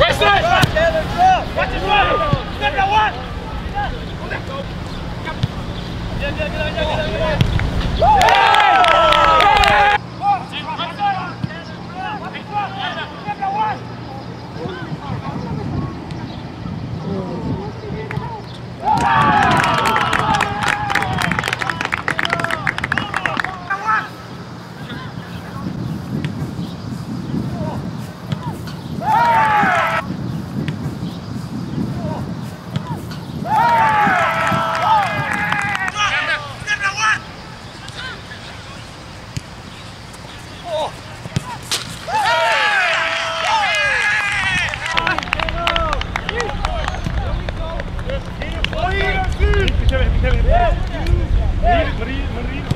Right side! Watch his run! Step that one! Yeah, yeah, get on, get on, get! Marino.